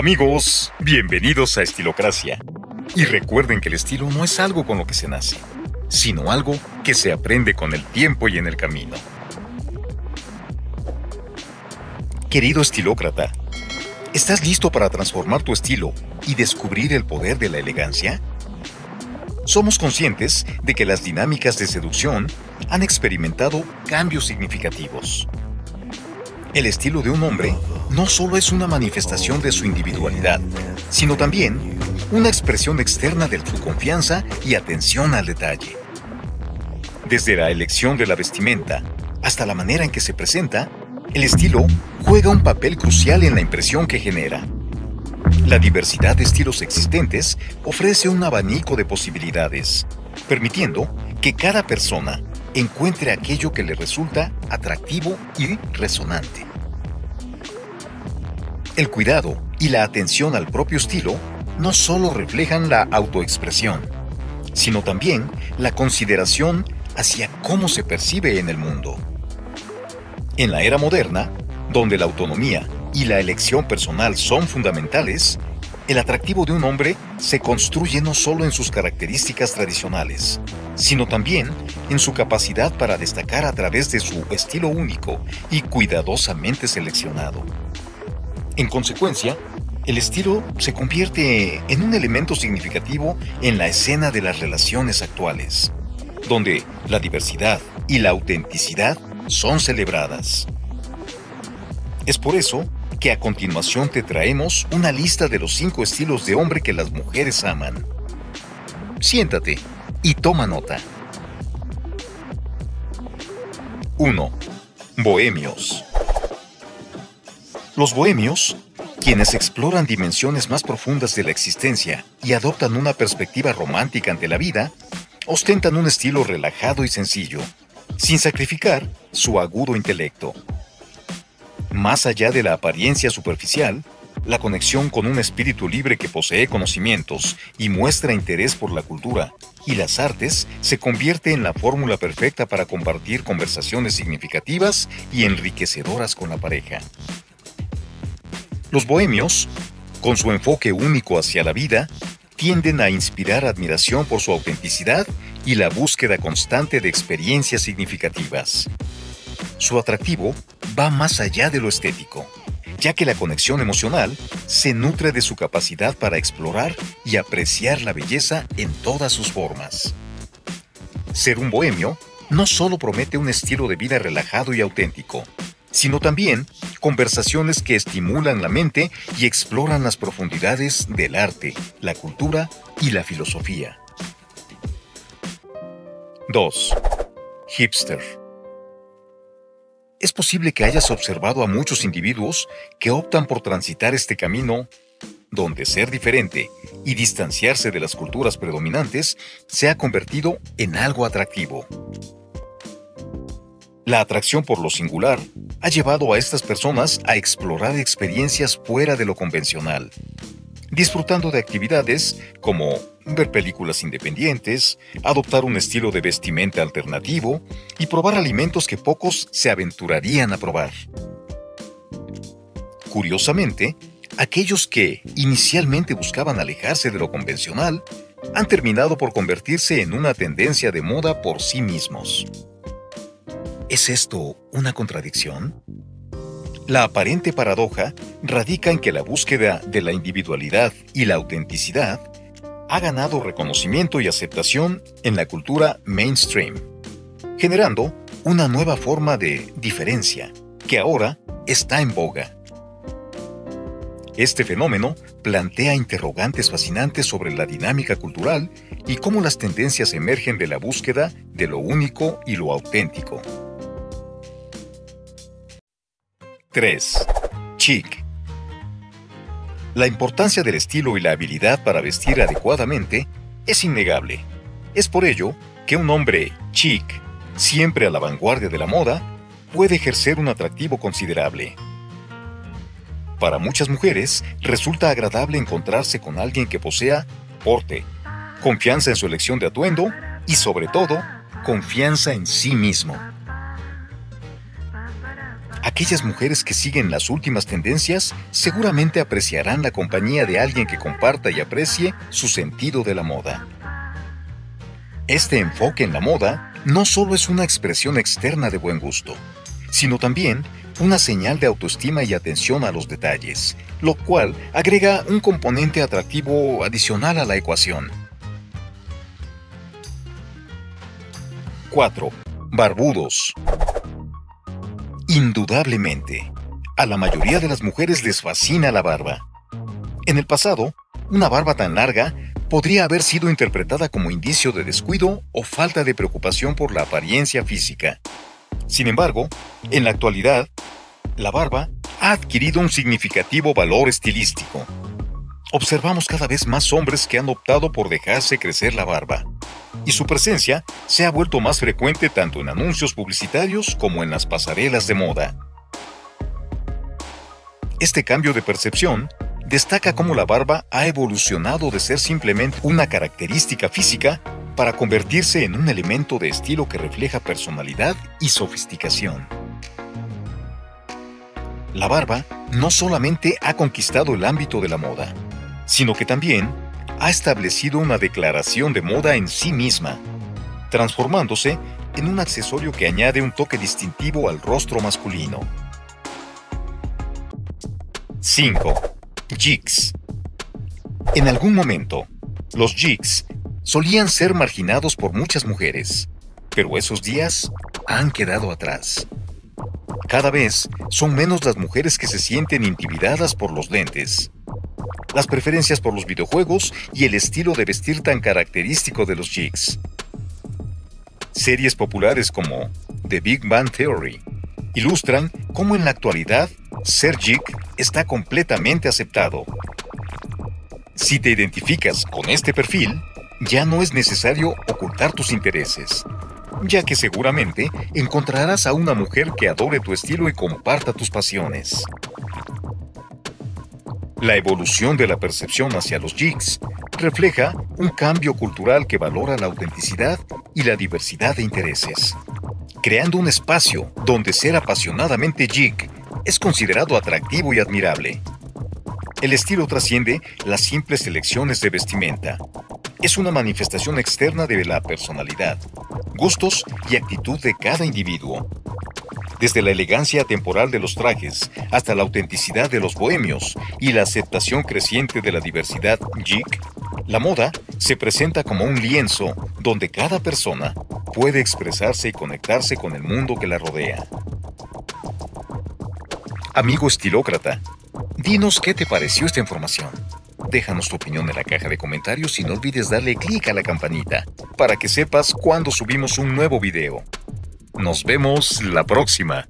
Amigos, bienvenidos a Estilocracia. Y recuerden que el estilo no es algo con lo que se nace, sino algo que se aprende con el tiempo y en el camino. Querido estilócrata, ¿estás listo para transformar tu estilo y descubrir el poder de la elegancia? Somos conscientes de que las dinámicas de seducción han experimentado cambios significativos. El estilo de un hombre no solo es una manifestación de su individualidad, sino también una expresión externa de su confianza y atención al detalle. Desde la elección de la vestimenta hasta la manera en que se presenta, el estilo juega un papel crucial en la impresión que genera. La diversidad de estilos existentes ofrece un abanico de posibilidades, permitiendo que cada persona encuentre aquello que le resulta atractivo y resonante. El cuidado y la atención al propio estilo no solo reflejan la autoexpresión, sino también la consideración hacia cómo se percibe en el mundo. En la era moderna, donde la autonomía y la elección personal son fundamentales, el atractivo de un hombre se construye no solo en sus características tradicionales, sino también en su capacidad para destacar a través de su estilo único y cuidadosamente seleccionado. En consecuencia, el estilo se convierte en un elemento significativo en la escena de las relaciones actuales, donde la diversidad y la autenticidad son celebradas. Es por eso que a continuación te traemos una lista de los cinco estilos de hombre que las mujeres aman. Siéntate y toma nota. 1. Bohemios. Los bohemios, quienes exploran dimensiones más profundas de la existencia y adoptan una perspectiva romántica ante la vida, ostentan un estilo relajado y sencillo, sin sacrificar su agudo intelecto. Más allá de la apariencia superficial, la conexión con un espíritu libre que posee conocimientos y muestra interés por la cultura y las artes se convierte en la fórmula perfecta para compartir conversaciones significativas y enriquecedoras con la pareja. Los bohemios, con su enfoque único hacia la vida, tienden a inspirar admiración por su autenticidad y la búsqueda constante de experiencias significativas. Su atractivo va más allá de lo estético, ya que la conexión emocional se nutre de su capacidad para explorar y apreciar la belleza en todas sus formas. Ser un bohemio no solo promete un estilo de vida relajado y auténtico, sino también conversaciones que estimulan la mente y exploran las profundidades del arte, la cultura y la filosofía. 2. Hipster. Es posible que hayas observado a muchos individuos que optan por transitar este camino donde ser diferente y distanciarse de las culturas predominantes se ha convertido en algo atractivo. La atracción por lo singular ha llevado a estas personas a explorar experiencias fuera de lo convencional, disfrutando de actividades como ver películas independientes, adoptar un estilo de vestimenta alternativo y probar alimentos que pocos se aventurarían a probar. Curiosamente, aquellos que inicialmente buscaban alejarse de lo convencional han terminado por convertirse en una tendencia de moda por sí mismos. ¿Es esto una contradicción? La aparente paradoja radica en que la búsqueda de la individualidad y la autenticidad ha ganado reconocimiento y aceptación en la cultura mainstream, generando una nueva forma de diferencia que ahora está en boga. Este fenómeno plantea interrogantes fascinantes sobre la dinámica cultural y cómo las tendencias emergen de la búsqueda de lo único y lo auténtico. 3. Chic. La importancia del estilo y la habilidad para vestir adecuadamente es innegable. Es por ello que un hombre chic, siempre a la vanguardia de la moda, puede ejercer un atractivo considerable. Para muchas mujeres resulta agradable encontrarse con alguien que posea porte, confianza en su elección de atuendo y sobre todo, confianza en sí mismo. Aquellas mujeres que siguen las últimas tendencias seguramente apreciarán la compañía de alguien que comparta y aprecie su sentido de la moda. Este enfoque en la moda no solo es una expresión externa de buen gusto, sino también una señal de autoestima y atención a los detalles, lo cual agrega un componente atractivo adicional a la ecuación. 4. Barbudos. Indudablemente, a la mayoría de las mujeres les fascina la barba. En el pasado, una barba tan larga podría haber sido interpretada como indicio de descuido o falta de preocupación por la apariencia física. Sin embargo, en la actualidad, la barba ha adquirido un significativo valor estilístico. Observamos cada vez más hombres que han optado por dejarse crecer la barba, y su presencia se ha vuelto más frecuente tanto en anuncios publicitarios como en las pasarelas de moda. Este cambio de percepción destaca cómo la barba ha evolucionado de ser simplemente una característica física para convertirse en un elemento de estilo que refleja personalidad y sofisticación. La barba no solamente ha conquistado el ámbito de la moda, sino que también ha establecido una declaración de moda en sí misma, transformándose en un accesorio que añade un toque distintivo al rostro masculino. 5. Jigs. En algún momento, los jigs solían ser marginados por muchas mujeres, pero esos días han quedado atrás. Cada vez son menos las mujeres que se sienten intimidadas por los lentes, las preferencias por los videojuegos y el estilo de vestir tan característico de los jigs. Series populares como The Big Bang Theory ilustran cómo en la actualidad ser jig está completamente aceptado. Si te identificas con este perfil, ya no es necesario ocultar tus intereses, ya que seguramente encontrarás a una mujer que adore tu estilo y comparta tus pasiones. La evolución de la percepción hacia los jigs refleja un cambio cultural que valora la autenticidad y la diversidad de intereses, creando un espacio donde ser apasionadamente jig es considerado atractivo y admirable. El estilo trasciende las simples elecciones de vestimenta. Es una manifestación externa de la personalidad, gustos y actitud de cada individuo, desde la elegancia temporal de los trajes hasta la autenticidad de los bohemios y la aceptación creciente de la diversidad geek, la moda se presenta como un lienzo donde cada persona puede expresarse y conectarse con el mundo que la rodea. Amigo estilócrata, dinos qué te pareció esta información. Déjanos tu opinión en la caja de comentarios y no olvides darle clic a la campanita para que sepas cuando subimos un nuevo video. Nos vemos la próxima.